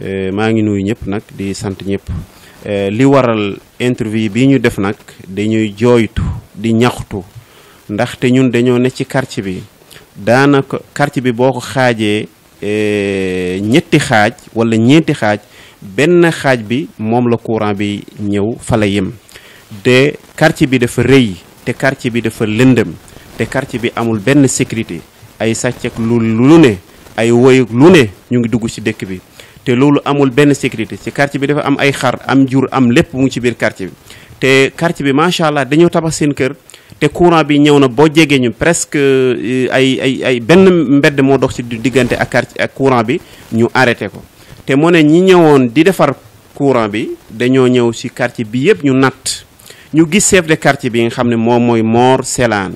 Eh, maa ngi nuyu ñëpp nag di sant ñëpp eh, li waral interview bi ñu def nag dañuy jooytu di ñaxtu ndaxte ñun dañoo ne ci quartier bi daanaka quartier bi boo ko xaajee eh, ñetti xaaj wala ñeenti xaaj benn xaaj bi moom la courant bi ñëw fa la yem te quartier bi dafa rëy te quartier bi dafa lëndëm te quartier bi amul benn sécurité ay sàcc ak lu lu ne ay woy ak lu ne ñu ngi dugg ci dëkk bi te loolu amul benn sécurité ci quartier bi dafa am ay xar am jur am lépp mu ngi ci biir quartier bi te quartier bi macha allah dañoo tabax seen kër te courant bi ñëw na boo jegee ñu presque euh, ay ay ay benn mbedd moo dox ci diggante ak quartier ak courant bi ñu arrêté ko te moo ne ñi ñëwoon di defar courant bi dañoo ñëw ci quartier bi yëpp ñu natt ñu gis chef de quartier bi nga xam ne moom mooy Mor Selaan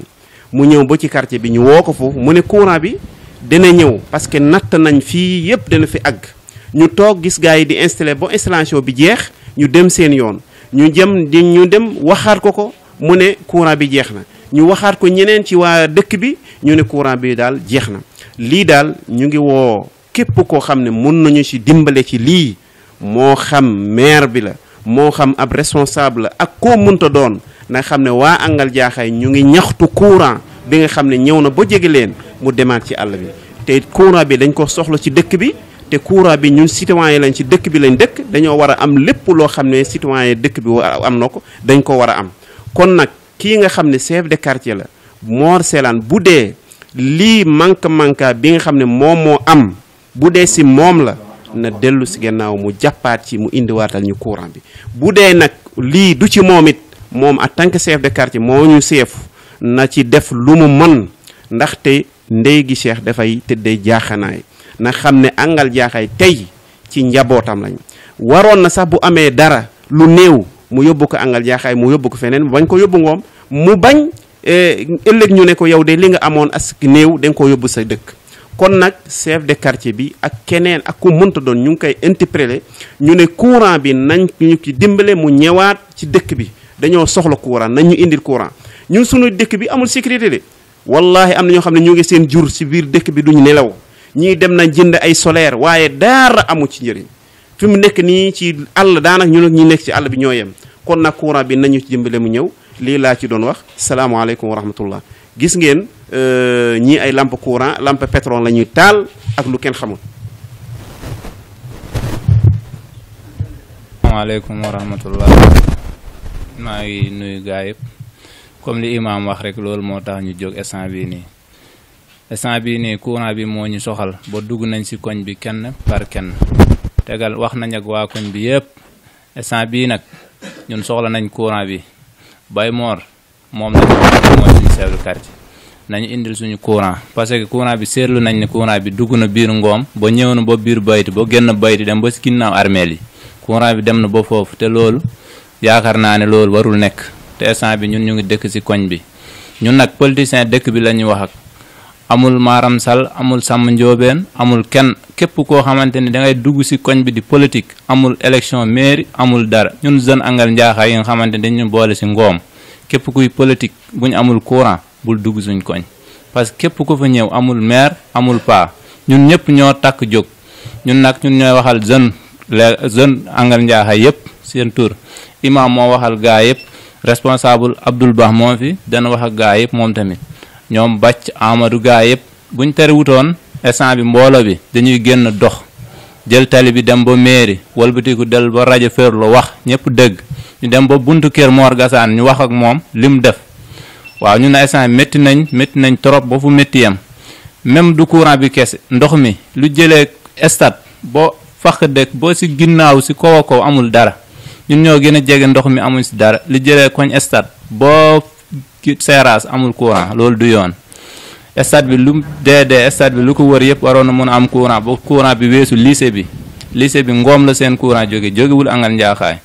mu ñëw ba ci quartier bi ñu woo ko foofu mu ne courant bi dina ñëw parce que natt nañ fii yëpp dina fi àgg ñu toog gis gars yi di installé ba installation bi jeex ñu dem seen yoon ñu jëm di ñu dem waxaat ko ko mu ne courant bi jeex na ñu waxaat ko ñeneen ci waa dëkk bi ñu ne courant bi daal jeex na lii daal ñu ngi woo képp koo xam ne mun nañu ci dimbale ci lii moo xam maire bi la moo xam ab responsable ak koo munta doon na xam ne waa Angal Jaaxaay ñu ngi ñaxtu courant bi nga xam ne ñëw na ba jege leen mu demaat ci àll bi te courant bi dañ ko soxla ci dëkk bi te courant bi ñun citoyen lañ ci dëkk bi lañ dëkk dañoo war a am lépp loo xam ne citoyen dëkk bi war am na ko dañ ko war a am kon nag kii nga xam ne chef de quartier la Mor Selaan bu dee lii manque manque bi nga xam ne moom moo am bu dee si moom la na dellu si gannaaw mu jàppaat ci mu indiwaatal ñu courant bi bu dee nag lii du ci moom it moom en tant que chef de quartier moo ñu seef na ci def lu mu mën ndaxte ndey gi Cheikh dafay tëddee jaaxanaay na xam ne àngal jaaxaay tey ci njabootam lañ waroon na sax bu amee dara lu néew mu yóbbu ko àngal jaaxaay mu yóbbu ko feneen bañ ko yóbbu ngoom mu bañ eh, ëllëg ñu ne ko yow de li nga amoon as néew da nga koo yóbbu sa dëkk kon nag chef de quartier bi ak keneen ak ku mënta doon ñu ngi koy interpellé ñu ne courant bi nañ ñu ci dimbale mu ñëwaat ci dëkk bi dañoo soxla courant nañ ñu indil courant ñun sunu dëkk bi amul sécurité de wallahi am na ñoo xam ne ñu ngi seen jur si biir dëkk bi duñu nelaw ñii dem na jënd ay solaire waaye daara amu ci njëriñ fi mu nekk nii ci àll daanaka ñu ñi nekk ci àll bi ñoo yem kon nag courant bi nañu ci dimbale mu ñëw lii laa ci doon wax salaamaaleykum wa rahmatullah gis ngeen euh, ñii ay lampe courant lampe pétrole la ñuy taal ak lu kenn xamul. asalaamaaleykum wa rahmatullah maa ngi nuyu gaa yëpp. comme li imaam wax rek loolu moo tax ñu jóg instant bii nii instant bii nii courant bi moo ñu soxal ba dugg nañ si koñ bi kenn par kenn tegal wax nañ ak waa koñ bi yëpp instant bii nag ñun soxla nañ courant bi bay moor moom la mooy suñu chef de quartier nañu indil suñu courant parce que courant bi seetlu nañ ne courant bi dugg na biir ngoom ba ñëw na ba biir bayti ba génn bayti dem ba si ginnaaw armeel yi courant bi dem na ba foofu te loolu yaakaar naa ne loolu warul nekk te instant bi ñun ñu ngi dëkk ci koñ bi ñun nag politicien dëkk bi la ñuy wax ak amul maaram sal amul sàmm njóobeen amul kenn képp koo xamante ni da ngay dugg ci koñ bi di politique amul élection mairie amul dara ñun jeune angal njaaxaay yi nga xamante ni dañu boole ci ngoom képp kuy politique bu ñu amul courant bul dugg suñ koñ parce que képp ku fa ñëw amul maire amul paa ñun ñëpp ñoo takk jóg ñun nag ñun ñooy waxal jeune les jeunes Angal Ndiakhaye yëpp seen tur imam moo waxal gaa yëpp responsable Abdoul Bah moo fi dana wax ak gaa yëpp moom tamit ñoom bàcc Amadou gaa yëpp buñ tere wutoon instant bi mbooloo bi dañuy génn dox jël tali bi dem ba mairie walbatiku del ba rajo Ferlo wax ñëpp dégg ñu dem ba buntu kër Mor Gassane ñu wax ak moom li mu def waaw ñun instant métti nañ métti nañ trop ba fu métti yam même du courant bi kese ndox mi lu jëlee stade boo fax dëkk boo si ginnaaw si kaw a kaw amul dara ñun ñoo gën a jege ndox mi amuñ si dara li jëlee koñ stade boo ki seeraas amul courant loolu du yoon stade bi lu dee dee stade bi lu ko wër yëpp waroon na mën a am courant ba courant bi weesu lycée bi lycée bi ngoom la seen courant jóge jógewul angal njaaxaay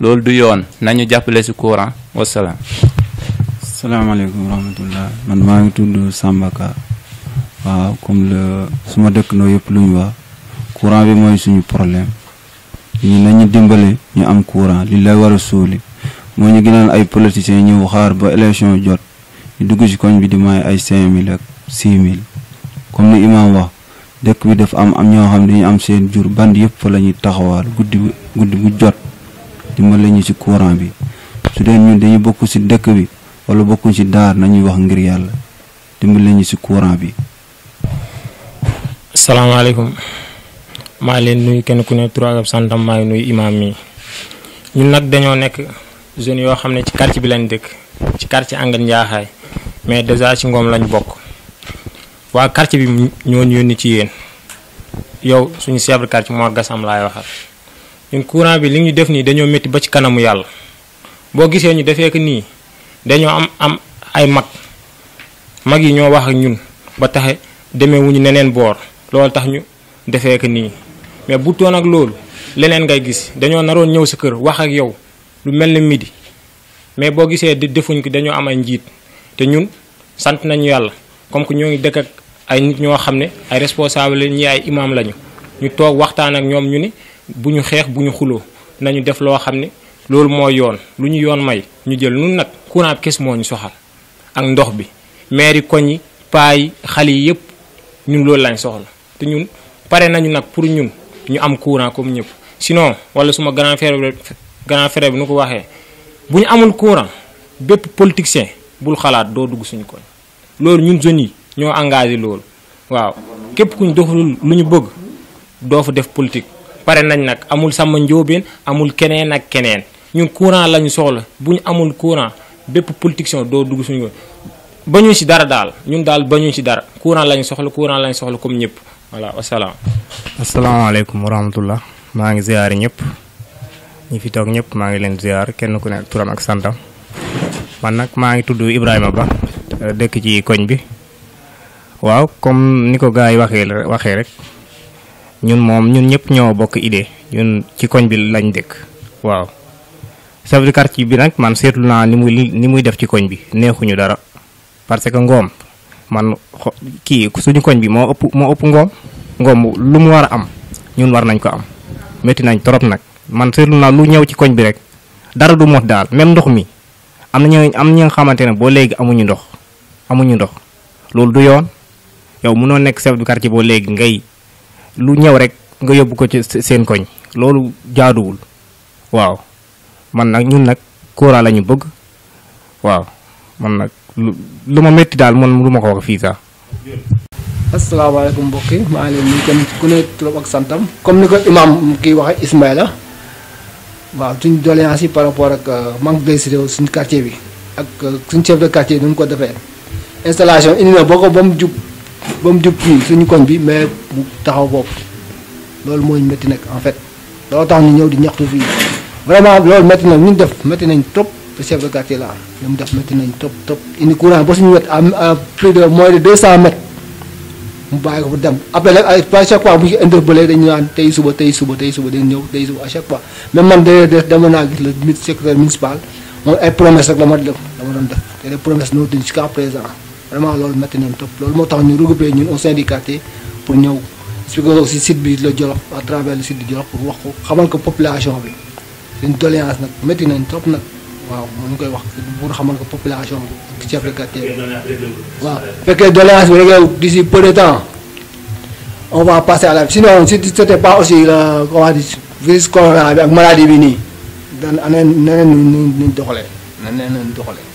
loolu du yoon nañu jàppale si courant wasalaam. salaamaaleykum wa rahmatullah man maa ngi tudd Samba Ka waaw comme le suma dëkk noo yëpp lu ñu wax courant bi mooy suñu problème. ñi nañu dimbale ñu am courant li lay war a suuli moo ñu gënal ay politiciens ñëw xaar ba élection jot ñu dugg ci koñ bi di may ay 5000 ak 6000 comme ni imaam wax dëkk bi dafa am am ñoo xam ne dañu am seen jur band yëpp fa la ñuy taxawaal guddi bu guddi bu jot dimbale ñu ci courant bi su dee ñun dañu bokk ci dëkk bi wala bokkuñ ci daar nañuy wax ngir yàlla dimbale ñu ci courant bi. salaamaaleykum maa leen nuyu kenn ku ne trois ak santam maa ngi nuyu imaam mi ñun nag dañoo nekk jeunes yoo xam ne ci quartier bi lañ dëkk ci quartier Angle Ndiakhaye mais déjà ci ngoom lañ bokk waa quartier bi ñoo ñu yónni ci yéen yow suñu chef de quartier moo gasam laay waxal ñun courant bi li ñu def nii dañoo métti ba ci kanamu yàlla boo gisee ñu defee ko nii dañoo am am ay mag mag yi ñoo wax ak ñun ba taxe demee wuñu neneen boor loolu tax ñu defee ko nii mais bu toon ak loolu leneen ngay gis dañoo naroon ñëw sa kër wax ak yow lu mel ni midi mais boo gisee di defuñ ko dañoo am ay njiit te ñun sant nañu yàlla comme que ñoo ngi dëkk ak ay nit ñoo xam ne ay responsable ñi ay imam lañu ñu toog waxtaan ak ñoom ñu ni bu ñu xeex bu ñu xuloo nañu def loo xam ne loolu mooy yoon lu ñu yoon may ñu jël nun nag courant bi kes moo ñu soxal ak ndox bi maire yi koñ yi paa yi xale yi yëpp ñun loolu lañ soxla te ñun pare nañu nag pour ñun ñu am courant comme ñëpp sinon wala suma grand frère bi grand frère bi nu ko waxee bu ñu amul courant bépp politicien bul xalaat doo dugg suñu koñ loolu ñun jeunes yi ñoo engagé loolu waaw képp kuñ doxul lu ñu bëgg doo fa def politique pare nañ nag amul sama njóobeen amul keneen ak keneen ñun courant lañu soxla bu ñu amul courant bépp politicien doo dugg suñu ba ñu si dara daal ñun daal ba ñu si dara courant lañu soxla courant lañu soxla comme ñëpp voilà wasalaam. asalaamaaleykum wa rahmatullah maa ngi ziare ñëpp. ñi fi toog ñëpp maa ngi leen ziar kenn ku nekk turam ak santam man nag maa ngi tudd Ibrahima Ba euh, dëkk ci koñ bi waaw comme ni ko gars yi waxee waxee rek ñun moom ñun ñëpp ñoo bokk idée ñun ci koñ bi lañ dëkk waaw chef de quartier bi nag man seetlu naa ni muy ni muy def ci koñ bi neexuñu dara parce que ngoom man kii suñu koñ bi moo ëpp moo ëpp ngoom ngoom lu mu war a am ñun war nañ ko am métti nañ trop nag man seetlu naa lu ñëw ci koñ bi rek dara du mot daal même ndox mi am na ñoo am ñi nga xamante ne boo léegi amuñu ndox amuñu ndox loolu du yoon yow mënoo nekk chef du quartier boo léegi ngay lu ñëw rek nga yóbbu ko ci seen koñ loolu jaaduwul waaw man nag ñun nag Kora la ñu bëgg waaw man nag lu ma métti daal man lu ma ko wax fii sax. asalaamaaleykum mbokk yi maa ngi leen di gën ku ne turam ak santam comme ni ko imaam kii waxee Ismaïla waaw suñ doléance yi par rapport ak euh, manque de sécurité suñ quartier bi ak euh, suñ chef de quartier ni mu ko defee installation indi na boo ko ba mu jub ba mu jub fii suñu koñ bi mais mu taxaw boobu loolu mooy métti nekk en fait. loolu tax ñu ñëw di ñaxtu fii vraiment loolu métti na ñu def métti nañ trop te chef de quartier la li mu def métti nañ trop trop indi courant ba suñu wet à à plus de moins de 200 mètres mu bàyyi ko bu dem après nag ay à chaque fois bu ñu indi ba léegi dañu naan tey suba tey suba tey suba dañu ñëw tey suba à chaque fois même man de de dama naa gis le secrétaire municipal moom ay promesse rek la ma def la ma doon def te les promesses n'ont tenu jusqu'à présent. vraiment loolu métti nañ topp loolu moo tax ñu regroupé ñun au sein du quartier pour ñëw expliqué ko si site bi la Jolof à travers le site du Jolof pour wax ko xamal ko population bi suñ doléance nag métti nañ topp nag waaw moo ñu koy wax pour xamal ko population bi chef de quartier bi waaw fekkee doléance bi réglé d'ici peu de temps on va passer à la sinon si c'était pas aussi le comment dire virus corona bi ak maladie bi nii dan aneen neneen ñu ñu doxalee neneen ñu doxalee